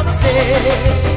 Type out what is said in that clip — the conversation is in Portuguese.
você.